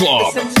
Club.